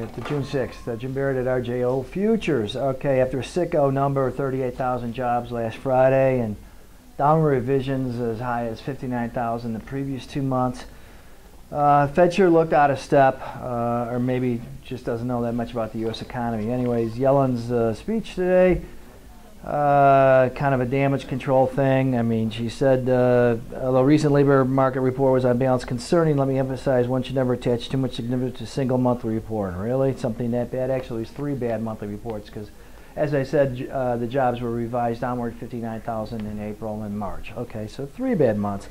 The June 6th, uh, Jim Barrett at RJO Futures. Okay, after a sicko number, 38,000 jobs last Friday, and downward revisions as high as 59,000 the previous two months. Uh, Fed sure looked out of step, uh, or maybe just doesn't know that much about the U.S. economy. Anyways, Yellen's uh, speech today uh, kind of a damage control thing. I mean, she said, uh, although recent labor market report was on balance concerning, let me emphasize one should never attach too much significance to a single monthly report. Really? Something that bad? Actually, it's three bad monthly reports because, as I said, uh, the jobs were revised downward 59,000 in April and March. Okay, so three bad months.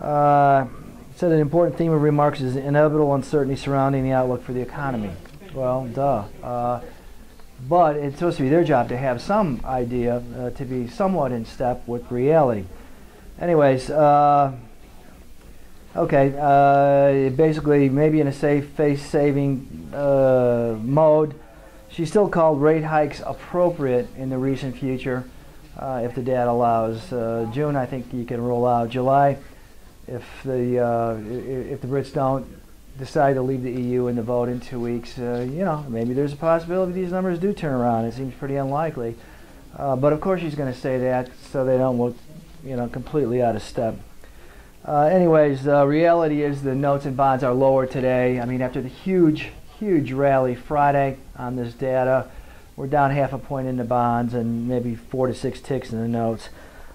Uh, said an important theme of remarks is inevitable uncertainty surrounding the outlook for the economy. Well, duh. Uh, but it's supposed to be their job to have some idea uh, to be somewhat in step with reality. Anyways, uh, okay, uh, basically maybe in a safe face saving uh, mode. She still called rate hikes appropriate in the recent future uh, if the data allows. June, I think you can roll out. July, if the if the Brits don't decide to leave the EU and the vote in two weeks, uh, you know, maybe there's a possibility these numbers do turn around. It seems pretty unlikely. Uh, but of course she's going to say that so they don't look, you know, completely out of step. Uh, anyways, the reality is the notes and bonds are lower today. I mean, after the huge, huge rally Friday on this data, we're down half a point in the bonds and maybe four to six ticks in the notes.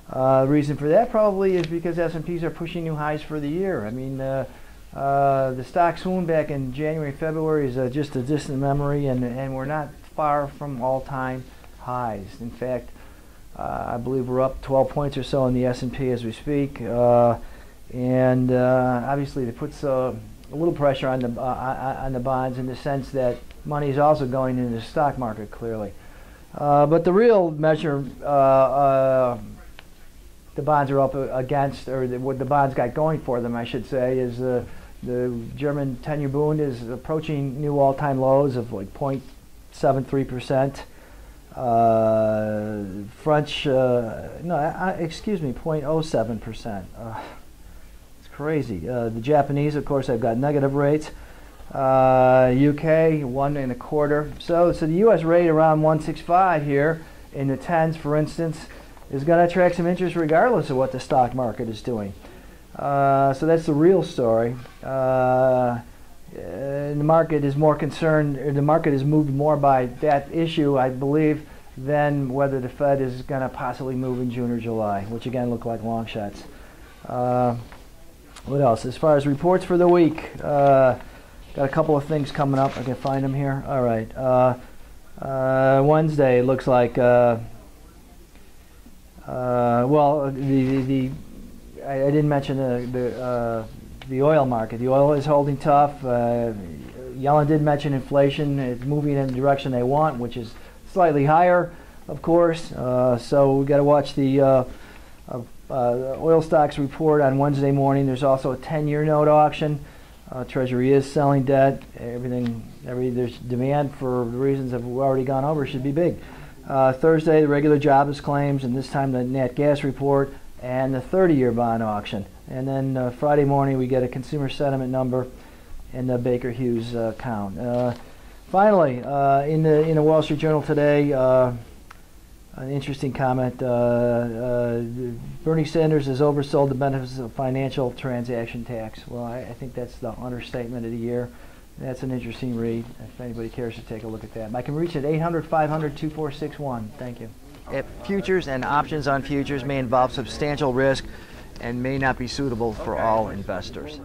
Uh, the reason for that probably is because S&Ps are pushing new highs for the year. I mean, uh, uh, the stock swoon back in January, February is uh, just a distant memory, and, and we're not far from all-time highs. In fact, uh, I believe we're up 12 points or so in the S&P as we speak, uh, and uh, obviously it puts a little pressure on the on the bonds in the sense that money is also going into the stock market clearly. but the real measure the bonds are up against, or the, what the bonds got going for them, I should say, is the the German 10-year Bund is approaching new all-time lows of like 0.73%. Uh, French, uh, no, I, excuse me, 0.07%. Uh, it's crazy. Uh, the Japanese, of course, have got negative rates. UK, uh, one and a quarter. So, so the U.S. rate around 165 here in the tens, for instance, is going to attract some interest regardless of what the stock market is doing. Uh, so that's the real story. Uh, the market is more concerned, the market is moved more by that issue, I believe, than whether the Fed is going to possibly move in June or July, which again look like long shots. Uh, what else? As far as reports for the week, uh, got a couple of things coming up. I can find them here. All right. Uh, uh, Wednesday looks like, well, the, the I, I didn't mention the the, uh, the oil market. The oil is holding tough. Uh, Yellen did mention inflation. It's moving in the direction they want, which is slightly higher, of course. Uh, so we've got to watch the uh, uh, oil stocks report on Wednesday morning. There's also a 10-year note auction. Uh, Treasury is selling debt. Everything, every there's demand for reasons that we've already gone over should be big. Uh, Thursday, the regular jobless claims, and this time the nat gas report and the 30-year bond auction. And then uh, Friday morning we get a consumer sentiment number and the Baker Hughes uh, count. Uh, finally, uh, in the in the Wall Street Journal today, an interesting comment. Bernie Sanders has oversold the benefits of financial transaction tax. Well, I, I think that's the understatement of the year. That's an interesting read if anybody cares to take a look at that. I can reach at 800 500 2461. Thank you. If futures and options on futures may involve substantial risk and may not be suitable for all investors.